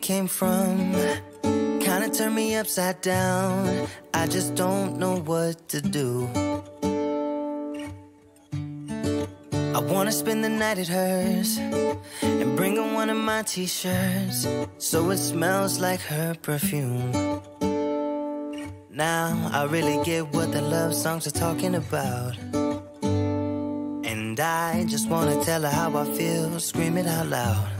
came from kinda turned me upside down. I just don't know what to do. I wanna spend the night at hers and bring her one of my t shirts so it smells like her perfume. Now I really get what the love songs are talking about. And I just wanna tell her how I feel, scream it out loud.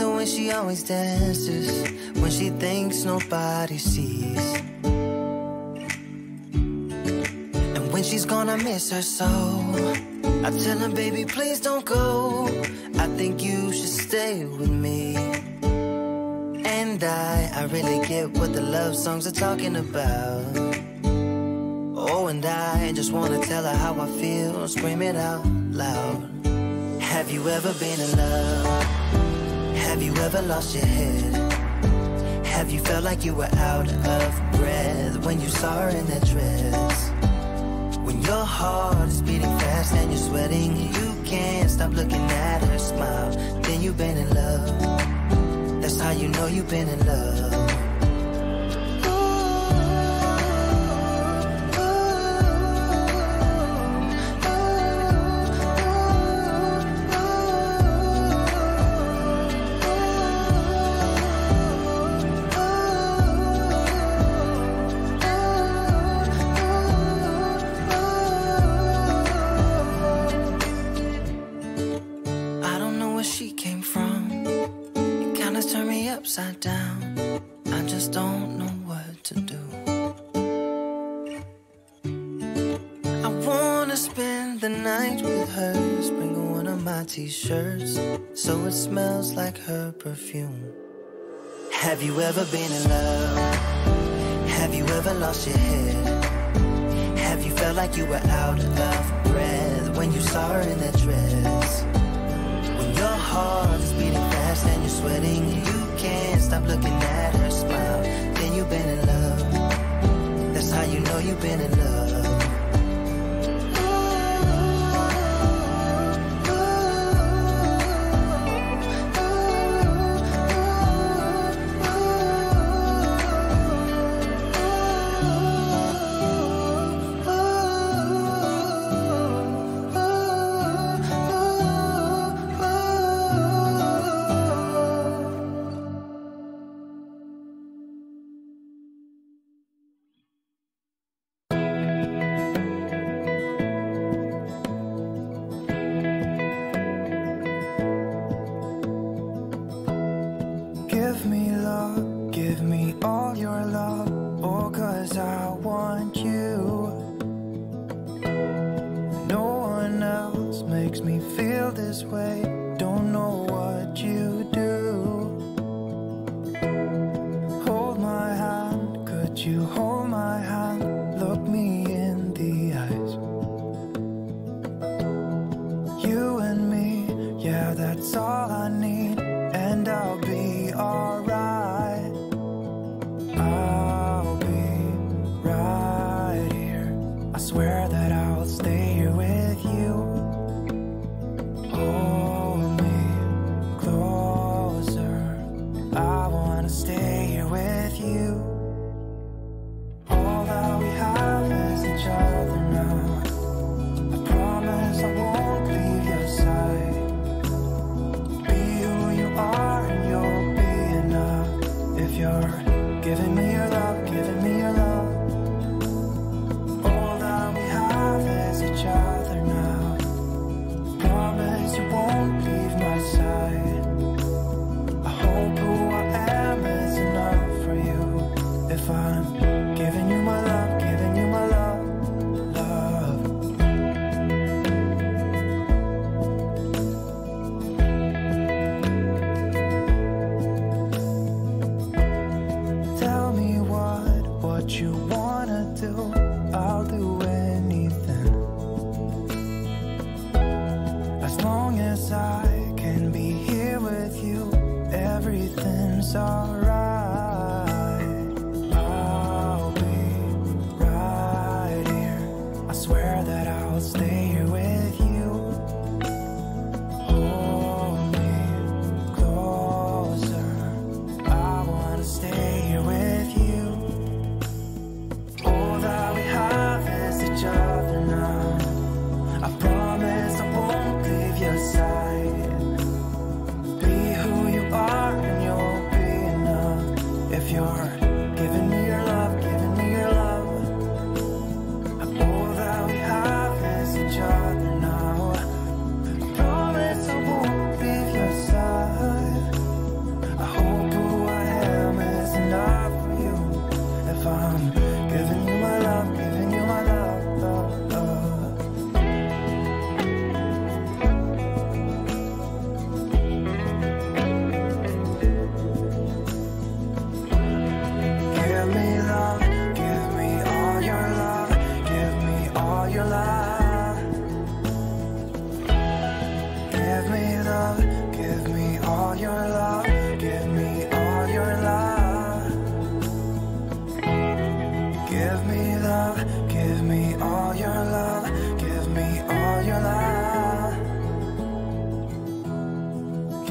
and the way she always dances when she thinks nobody sees. And when she's gone, I miss her so. I tell her, baby, please don't go. I think you should stay with me. And I, I really get what the love songs are talking about. Oh, and I just wanna tell her how I feel, scream it out loud. Have you ever been in love? Have you ever lost your head? Have you felt like you were out of breath when you saw her in that dress? When your heart is beating fast and you're sweating, you can't stop looking at her smile. Then you've been in love. That's how you know you've been in love. T-shirts so it smells like her perfume. Have you ever been in love? Have you ever lost your head? Have you felt like you were out of breath when you saw her in that dress? When your heart is beating fast and you're sweating, you can't stop looking at her smile. Then you've been in love. That's how you know you've been in love. This way.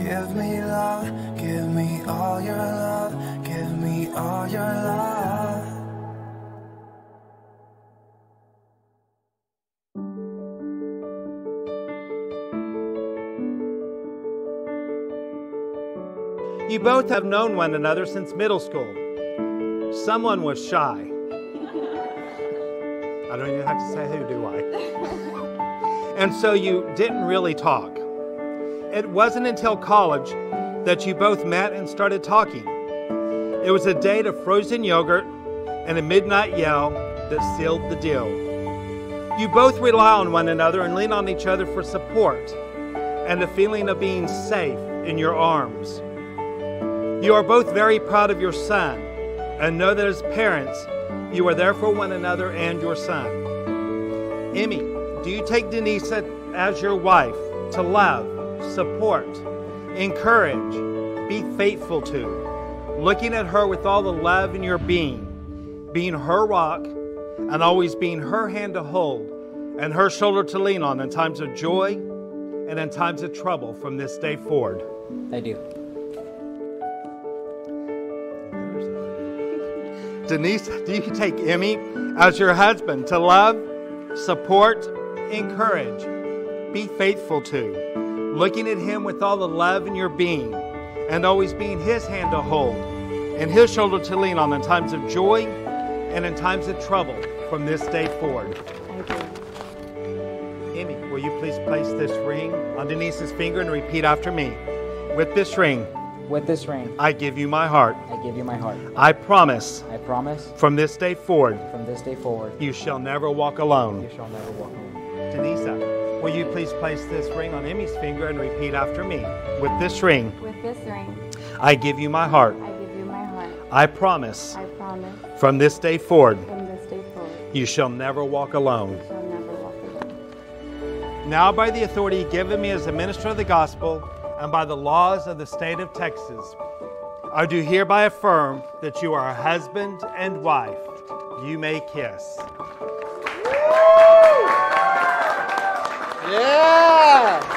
Give me love, give me all your love, give me all your love. You both have known one another since middle school. Someone was shy. I don't even have to say who, do I? and so you didn't really talk. It wasn't until college that you both met and started talking. It was a date of frozen yogurt and a midnight yell that sealed the deal. You both rely on one another and lean on each other for support and a feeling of being safe in your arms. You are both very proud of your son and know that as parents, you are there for one another and your son. Emmy, do you take Denise as your wife to love, support, encourage, be faithful to, looking at her with all the love in your being, being her rock, and always being her hand to hold and her shoulder to lean on in times of joy and in times of trouble from this day forward? I do. Denise, do you take Emmy as your husband to love, support, encourage, be faithful to, looking at him with all the love in your being, and always being his hand to hold and his shoulder to lean on in times of joy and in times of trouble from this day forward? Emmy, will you please place this ring on Denise's finger and repeat after me? With this ring, With this ring, I give you my heart. I give you my heart. I promise I promise from this day forward, from this day forward, you shall never walk alone. you shall never walk alone. Denissa, will you please place this ring on Emmy's finger and repeat after me? With this ring, With this ring, I give you my heart. I give you my heart. I promise I promise from this day forward, from this day forward, you shall never walk alone. shall never walk alone. Now, by the authority given me as a minister of the gospel and by the laws of the state of Texas, I do hereby affirm that you are a husband and wife. You may kiss. Yeah!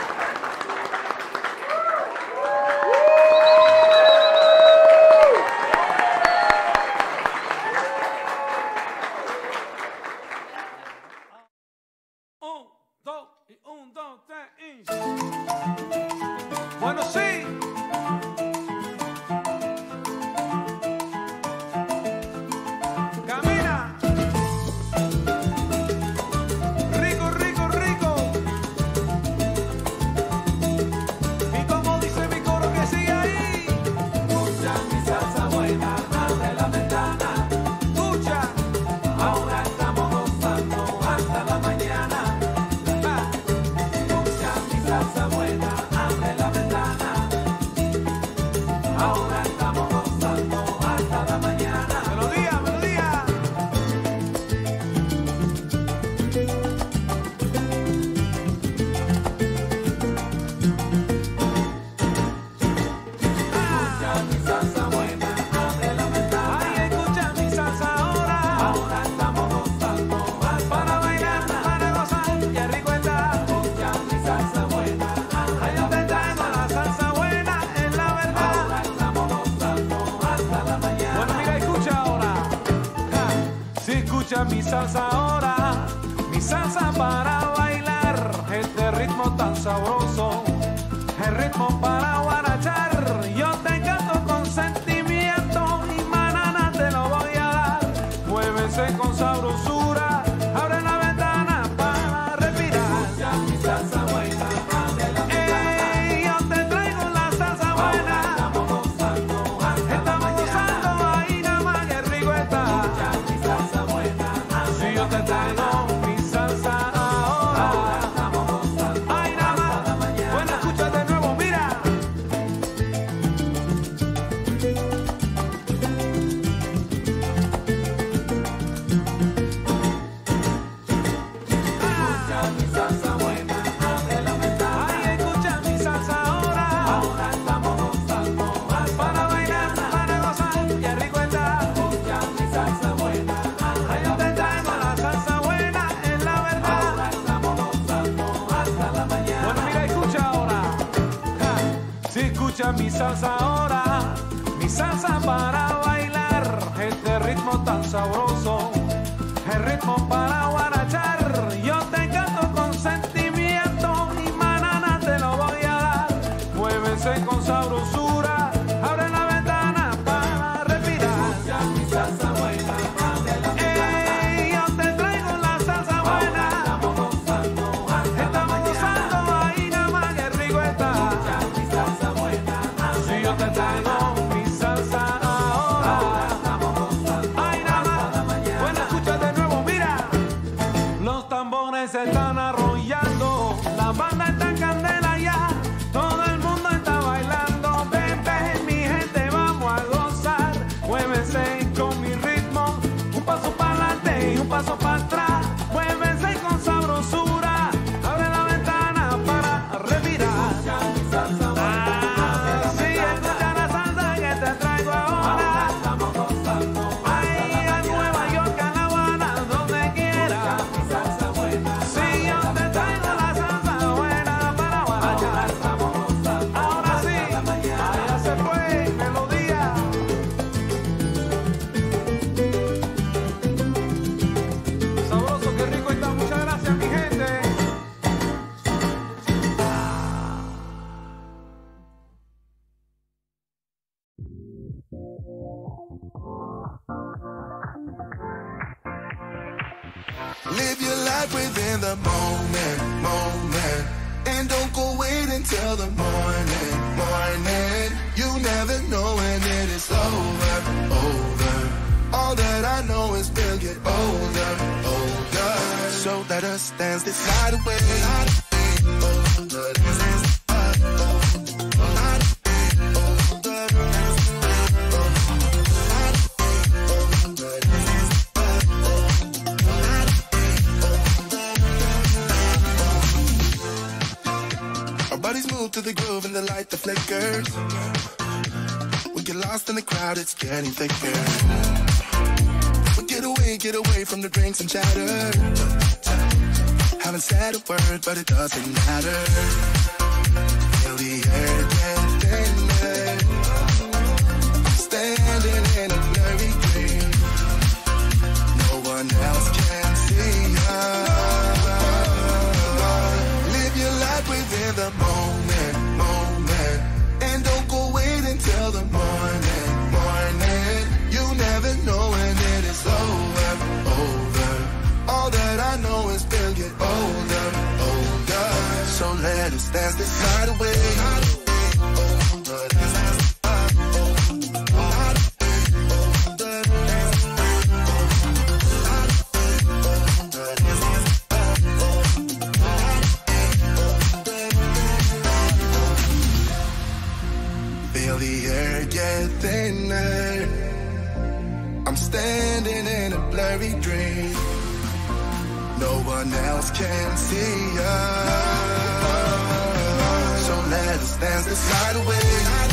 mi salsa ahora, mi salsa para bailar, este ritmo tan sabroso, el ritmo para So let us dance this night away. Our bodies move to the groove and the light that flickers. We get lost in the crowd, it's getting thicker. We get away, get away from the drinks and chatter haven't said a word, but it doesn't matter. Feel the air get thinner. I'm standing in a blurry dream. No one else can see us understands this right away.